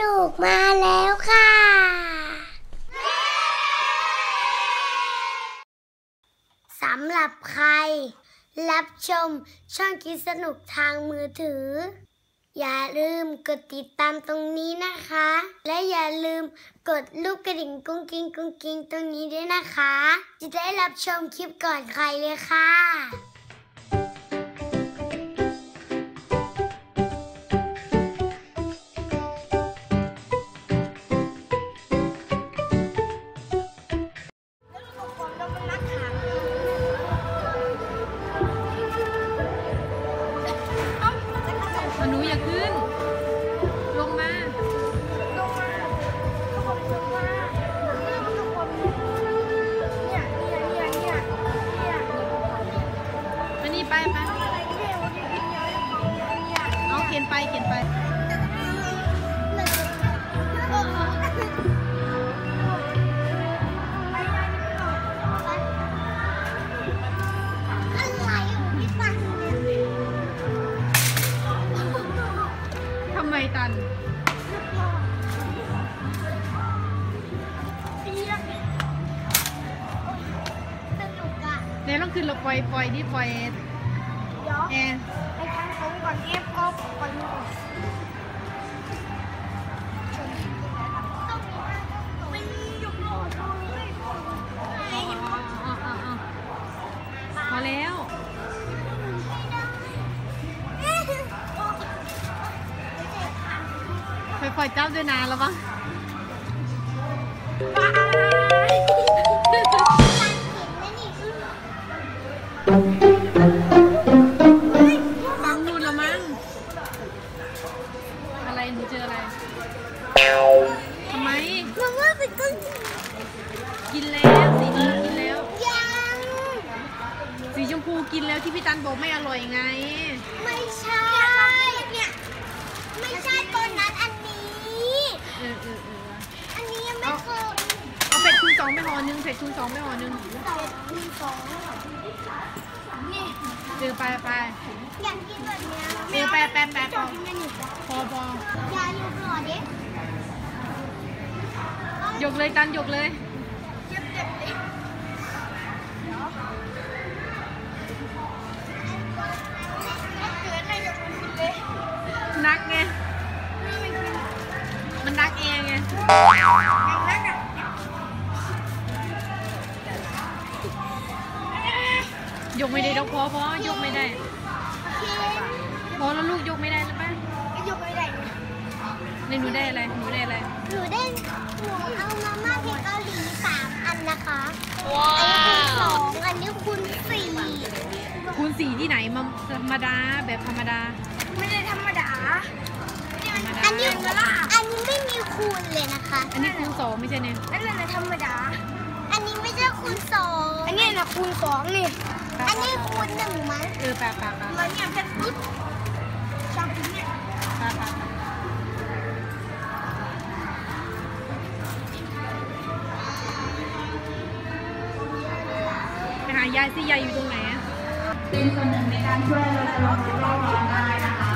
นุกมาแล้วค่ะ สำหรับใคร รับชมช่องคิดสนุกทางมือถือ อย่าลืมกดติดตามตรงนี้นะคะ และอย่าลืมกดลูกกระดิ่งกุ้งกิ้งกุ้งกิ้งตรงนี้ด้วยนะคะ จะได้รับชมคลิปก่อนใครเลยค่ะ ไปไปเอาเขียนไปเขียนไปอะไรพี่ตังเนี่ยทำไมตันสนุกอะเดี๋ยวต้องขึ้นเราปล่อยปล่อยดิปล่อย เดี๋ยว แอร์ ไปทางตรงก่อนเอฟก็ปล่อยมือก่อนมันหยุดโหลดตรงนี้ อ๋ออ๋ออ๋อพอแล้ว ค่อยๆจับด้วยนะแล้วบ้าง กินแล้ว สีนี้กินแล้ว ยังสีชมพูกินแล้วที่พี่ตันบอกไม่อร่อยไง ไม่ใช่เนี่ยไม่ใช่ตัวนั้นอันนี้เออเออเอออันนี้ยังไม่เคยเอาเผ็ดคูณสองไปห่อหนึ่งเผ็ดคูณสองไปห่อหนึ่งใส่คูณสองนี่เจอไปไปอยากกินแบบเนี้ยเออไปไปไปพอกินกันอยู่พอพอยาอยู่ก่อนดิยกเลยตันยกเลย นักไง มันนักเองไงนักอะยกไม่ได้ดอกพอพอยกไม่ได้กินพอแล้วลูกยกไม่ได้แล้วป่ะไอ้ยกไม่ได้ในหนูได้อะไร หนูได้อะไร หนูได้หนูเอามาม่าเผ็ดเกาหลีสามอันนะคะว้าวอันนี้คูณสองอันนี้คูณสี่คูณสี่ที่ไหนมาธรรมดาแบบธรรมดา ไม่ได้ธรรมดาธรรมดาอันนี้อันนี้ไม่มีคูณเลยนะคะ อันนี้คูณสองไม่ใช่เนี่ยนั่นแหละธรรมดา อันนี้ไม่ใช่คูณสองอันนี้นะคูณสองนี่ อันนี้คูณหนึ่งมั้งเออแปะแปะแปะมันเนี่ยเพชรปุ๊บชอบกินเนี่ยแปะแปะไายายสิยายอยู่ตรงไหนเป็นส่วนหนึ่งในการช่วยเราลดโลกร้อนได้นะคะ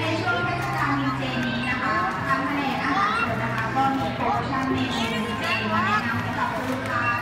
ในช่วงเทศกาลนี้นะคะทางแผนอาหารสดนะคะก็มีโปรโมชั่นเมนูเจมาแนะนำให้กับลูกค้า